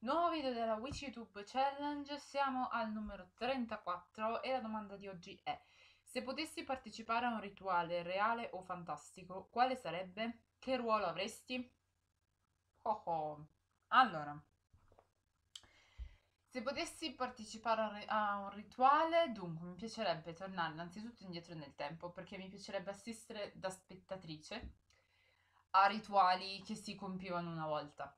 Nuovo video della Witch YouTube Challenge, siamo al numero 34 e la domanda di oggi è Se potessi partecipare a un rituale reale o fantastico, quale sarebbe? Che ruolo avresti? Oh oh. Allora, se potessi partecipare a un rituale, dunque mi piacerebbe tornare innanzitutto indietro nel tempo perché mi piacerebbe assistere da spettatrice a rituali che si compivano una volta.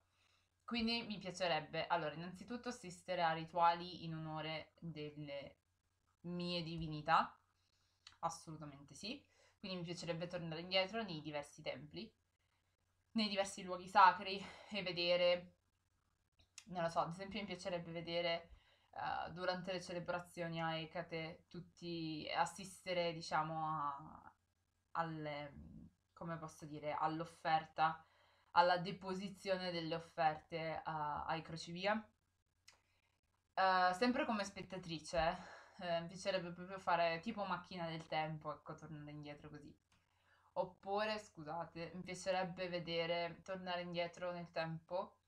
Quindi mi piacerebbe, allora, innanzitutto assistere a rituali in onore delle mie divinità, assolutamente sì. Quindi mi piacerebbe tornare indietro nei diversi templi, nei diversi luoghi sacri e vedere, non lo so, ad esempio mi piacerebbe vedere uh, durante le celebrazioni a Ecate tutti assistere, diciamo, a, alle, come posso dire, all'offerta alla deposizione delle offerte a, ai crocevia. Uh, sempre come spettatrice, eh, mi piacerebbe proprio fare tipo macchina del tempo, ecco, tornare indietro così. Oppure, scusate, mi piacerebbe vedere, tornare indietro nel tempo,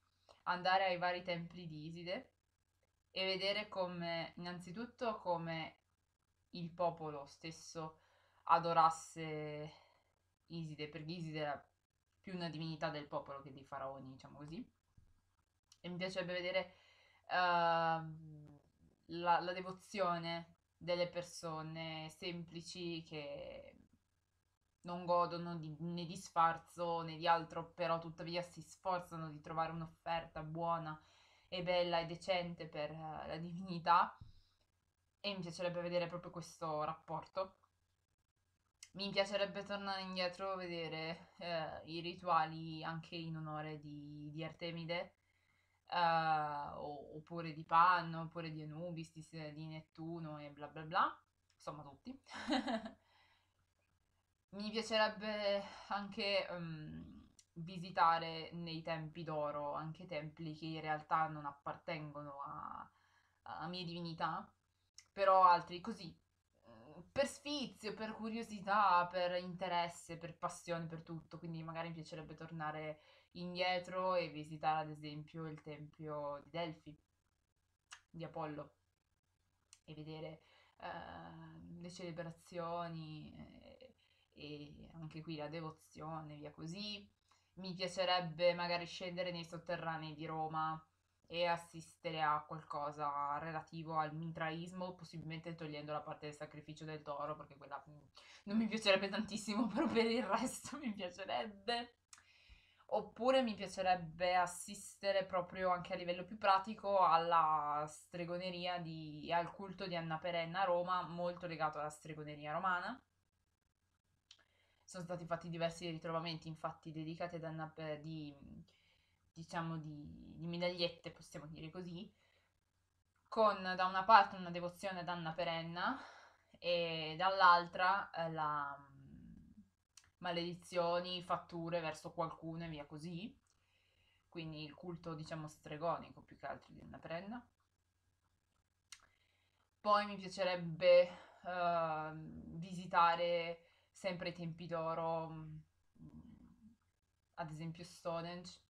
andare ai vari templi di Iside e vedere come, innanzitutto, come il popolo stesso adorasse Iside, perché Iside era più una divinità del popolo che dei faraoni, diciamo così. E mi piacerebbe vedere uh, la, la devozione delle persone semplici che non godono di, né di sfarzo né di altro, però tuttavia si sforzano di trovare un'offerta buona e bella e decente per uh, la divinità. E mi piacerebbe vedere proprio questo rapporto mi piacerebbe tornare indietro vedere eh, i rituali anche in onore di, di Artemide, eh, oppure di Pan, oppure di Anubis, di, di Nettuno e bla bla bla, insomma tutti. mi piacerebbe anche um, visitare nei tempi d'oro anche templi che in realtà non appartengono a, a mie divinità, però altri così per sfizio, per curiosità, per interesse, per passione, per tutto. Quindi magari mi piacerebbe tornare indietro e visitare ad esempio il tempio di Delfi, di Apollo, e vedere eh, le celebrazioni eh, e anche qui la devozione, via così. Mi piacerebbe magari scendere nei sotterranei di Roma e assistere a qualcosa relativo al mitraismo, possibilmente togliendo la parte del sacrificio del toro, perché quella mm, non mi piacerebbe tantissimo, però per il resto mi piacerebbe. Oppure mi piacerebbe assistere proprio anche a livello più pratico alla stregoneria di, al culto di Anna Perenna a Roma, molto legato alla stregoneria romana. Sono stati fatti diversi ritrovamenti, infatti, dedicati ad Anna Pe- di diciamo, di, di medagliette, possiamo dire così, con da una parte una devozione ad Anna Perenna e dall'altra eh, la mh, maledizioni, fatture verso qualcuno e via così. Quindi il culto, diciamo, stregonico più che altro di Anna Perenna. Poi mi piacerebbe uh, visitare sempre i tempi d'oro, mh, ad esempio Stonehenge,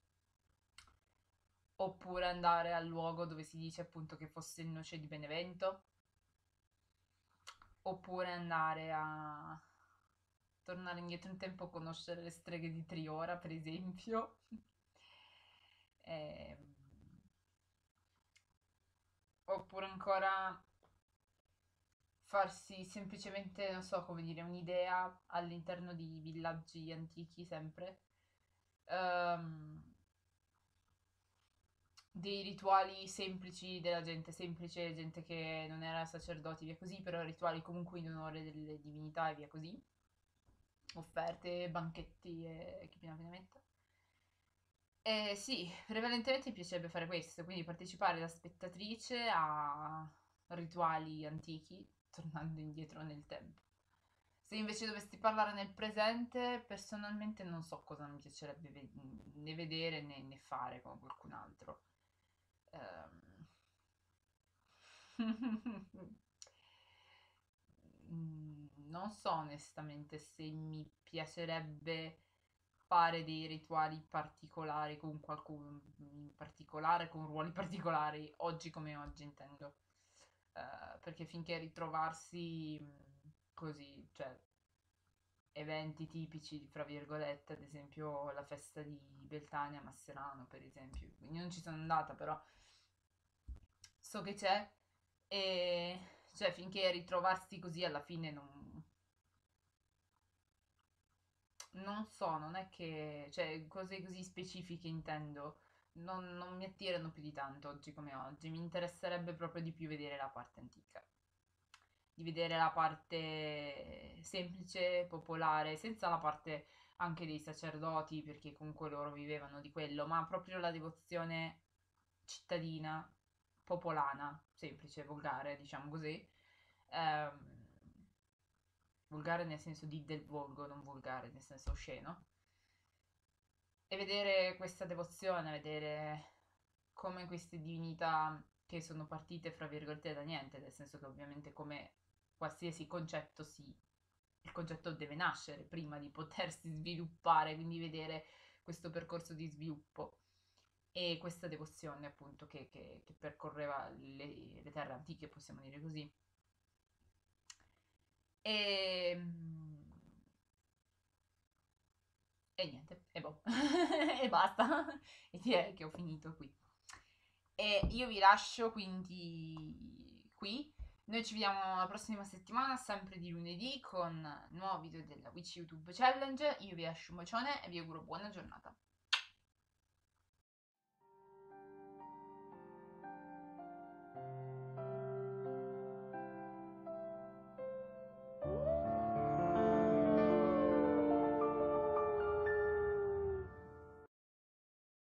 oppure andare al luogo dove si dice appunto che fosse il noce di Benevento, oppure andare a tornare indietro in tempo a conoscere le streghe di Triora, per esempio. e... Ehm, oppure ancora farsi semplicemente, non so come dire, un'idea all'interno di villaggi antichi sempre. Um, dei rituali semplici della gente semplice, gente che non era sacerdoti, via così, però rituali comunque in onore delle divinità e via così. Offerte, banchetti e chi più ne metta. E sì, prevalentemente mi piacerebbe fare questo, quindi partecipare da spettatrice a rituali antichi, tornando indietro nel tempo. Se invece dovessi parlare nel presente, personalmente non so cosa mi piacerebbe né vedere né, né fare con qualcun altro. Um... non so onestamente se mi piacerebbe fare dei rituali particolari con qualcuno in particolare, con ruoli particolari, oggi come oggi intendo. Uh, perché finché ritrovarsi così, cioè eventi tipici, fra virgolette, ad esempio la festa di Beltania a Masserano, per esempio. Quindi non ci sono andata, però so che c'è e cioè finché ritrovarsi così alla fine non non so, non è che cioè cose così specifiche intendo. Non, non mi attirano più di tanto oggi come oggi. Mi interesserebbe proprio di più vedere la parte antica di vedere la parte semplice, popolare, senza la parte anche dei sacerdoti, perché comunque loro vivevano di quello, ma proprio la devozione cittadina, popolana, semplice, volgare, diciamo così. Ehm, volgare nel senso di del volgo, non volgare nel senso osceno. E vedere questa devozione, vedere come queste divinità che sono partite fra virgolette da niente, nel senso che ovviamente come qualsiasi concetto si, il concetto deve nascere prima di potersi sviluppare, quindi vedere questo percorso di sviluppo e questa devozione appunto che, che, che percorreva le, le, terre antiche, possiamo dire così. E, e niente, e boh, e basta, e direi che ho finito qui. E io vi lascio quindi qui noi ci vediamo la prossima settimana, sempre di lunedì, con nuovi video della Witch YouTube Challenge. Io vi lascio un bacione e vi auguro buona giornata.